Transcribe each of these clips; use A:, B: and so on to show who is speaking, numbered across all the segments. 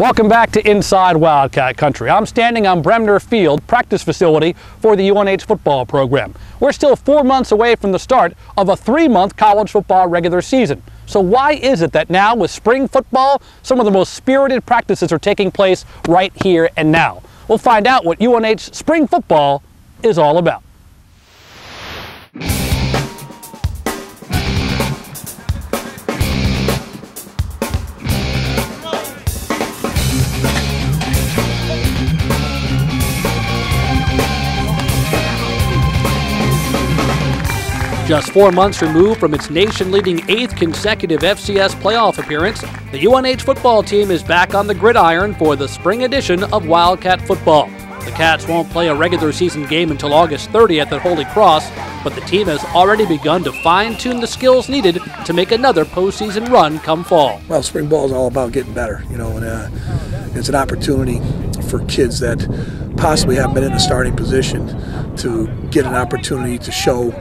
A: Welcome back to Inside Wildcat Country. I'm standing on Bremner Field, practice facility for the UNH football program. We're still four months away from the start of a three-month college football regular season. So why is it that now with spring football, some of the most spirited practices are taking place right here and now? We'll find out what UNH spring football is all about. Just four months removed from its nation leading eighth consecutive FCS playoff appearance, the UNH football team is back on the gridiron for the spring edition of Wildcat football. The Cats won't play a regular season game until August 30th at Holy Cross, but the team has already begun to fine tune the skills needed to make another postseason run come fall.
B: Well, spring ball is all about getting better, you know, and uh, it's an opportunity for kids that possibly haven't been in a starting position to get an opportunity to show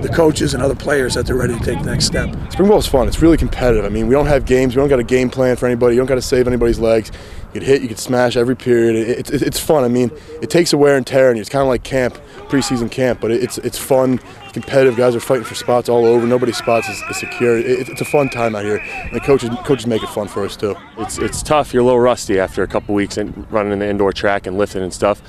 B: the coaches and other players that they're ready to take the next step.
C: Spring ball is fun. It's really competitive. I mean, we don't have games. We don't got a game plan for anybody. You don't got to save anybody's legs. You can hit, you can smash every period. It's it, it's fun. I mean, it takes a wear and tear, and it's kind of like camp, preseason camp. But it's it's fun. It's competitive. Guys are fighting for spots all over. Nobody's spots is, is secure. It, it's a fun time out here, and the coaches coaches make it fun for us too.
D: It's it's tough. You're a little rusty after a couple weeks in, running in the indoor track and lifting and stuff.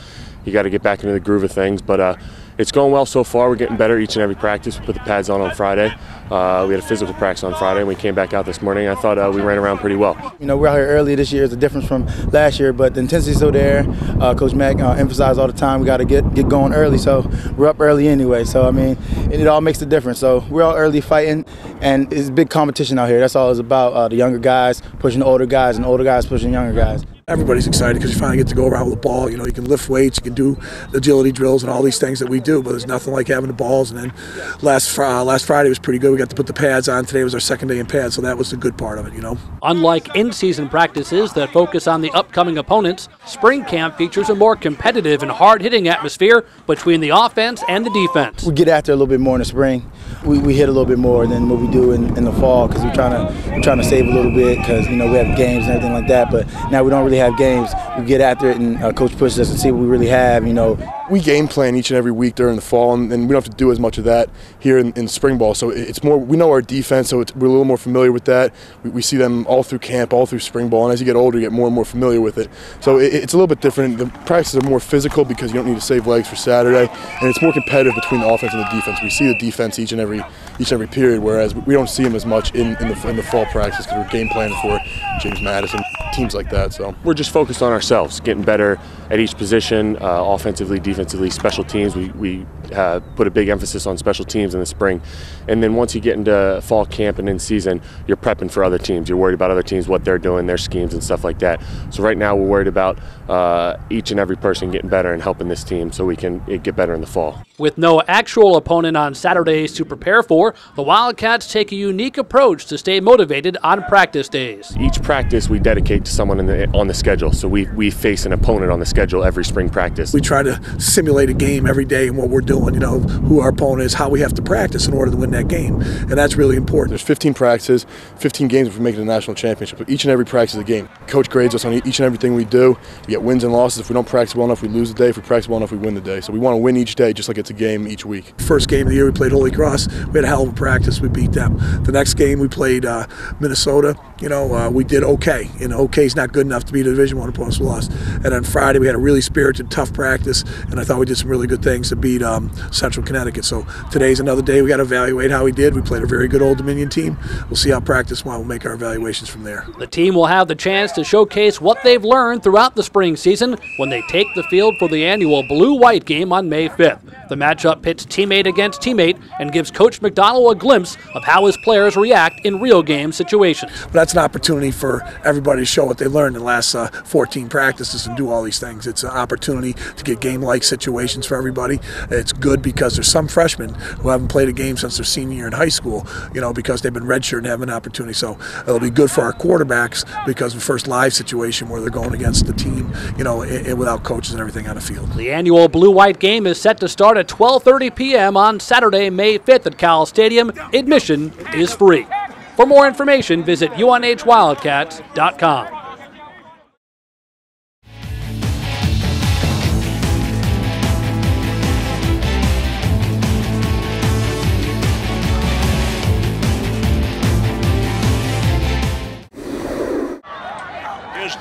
D: You got to get back into the groove of things, but. Uh, it's going well so far. We're getting better each and every practice. We put the pads on on Friday. Uh, we had a physical practice on Friday, and we came back out this morning. I thought uh, we ran around pretty well.
E: You know, we're out here early this year. It's a difference from last year, but the intensity's still there. Uh, Coach Mack uh, emphasized all the time we got to get get going early. So we're up early anyway. So I mean, it, it, all makes a difference. So we're all early fighting, and it's big competition out here. That's all it's about. Uh, the younger guys pushing the older guys, and older guys pushing younger guys
B: everybody's excited because you finally get to go around with the ball. You know, you can lift weights, you can do agility drills and all these things that we do, but there's nothing like having the balls. And then last uh, last Friday was pretty good. We got to put the pads on. Today was our second day in pads, so that was the good part of it, you know.
A: Unlike in-season practices that focus on the upcoming opponents, spring camp features a more competitive and hard-hitting atmosphere between the offense and the defense.
E: We get after a little bit more in the spring. We, we hit a little bit more than what we do in, in the fall because we're trying to we're trying to save a little bit because you know we have games and everything like that. But now we don't really really have games, we get after it, and uh, coach pushes us to see what we really have. You know,
C: we game plan each and every week during the fall, and, and we don't have to do as much of that here in, in spring ball. So it's more we know our defense, so we're a little more familiar with that. We, we, see them all through camp, all through spring ball, and as you get older, you get more and more familiar with it. So it, it's a little bit different. The practices are more physical because you don't need to save legs for Saturday, and it's more competitive between the offense and the defense. We see the defense each and every each and every period, whereas we don't see them as much in, in the in the fall practice because we're game planning for James Madison teams like that. So
D: we're just focused on ourselves, getting better at each position, uh, offensively, defensively, special teams. We, we uh, put a big emphasis on special teams in the spring. And then once you get into fall camp and in season, you're prepping for other teams. You're worried about other teams, what they're doing, their schemes and stuff like that. So right now we're worried about uh, each and every person getting better and helping this team so we can get better in the fall.
A: With no actual opponent on Saturdays to prepare for, the Wildcats take a unique approach to stay motivated on practice days.
D: Each practice we dedicate to someone the, on the schedule. So we, we face an opponent on the schedule every spring practice.
B: We try to simulate a game every day and what we're doing, you know, who our opponent is, how we have to practice in order to win that game. And that's really important.
C: There's 15 practices, 15 games if we make it a national championship. But each and every practice is a game. Coach grades us on each and everything we do. We get wins and losses. If we don't practice well enough, we lose the day. If we practice well enough, we win the day. So we want to win each day just like it's a game each week.
B: First game of the year, we played Holy Cross. We had a hell of a practice. We beat them. The next game, we played uh, Minnesota. You know, uh, we did okay. And okay is not good enough to beat a Division One opponent. We lost. And on Friday, we had a really spirited, tough practice, and I thought we did some really good things to beat um, Central Connecticut. So today's another day. We got to evaluate how we did. We played a very good Old Dominion team. We'll see how practice went. We'll make our evaluations from there.
A: The team will have the chance to showcase what they've learned throughout the spring season when they take the field for the annual Blue-White game on May 5th. The matchup pits teammate against teammate and gives Coach McDonnell a glimpse of how his players react in real game situations.
B: But that's an opportunity for everybody to show what they learned in the last uh, 14 practices and do all these things. It's an opportunity to get game-like situations for everybody. It's good because there's some freshmen who haven't played a game since their senior year in high school, you know, because they've been redshirt and have an opportunity. So it'll be good for our quarterbacks because the first live situation where they're going against the team, you know, without coaches and everything on the field.
A: The annual Blue-White game is set to start at 12:30 p.m. on Saturday, May 5th at Cowell Stadium. Admission is free. For more information, visit UNHWildcats.com.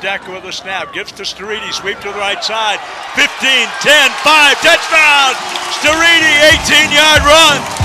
F: Decker with a snap. Gives to Steriti. Sweep to the right side. 15, 10, 5. Touchdown! Steriti, 18 yard run.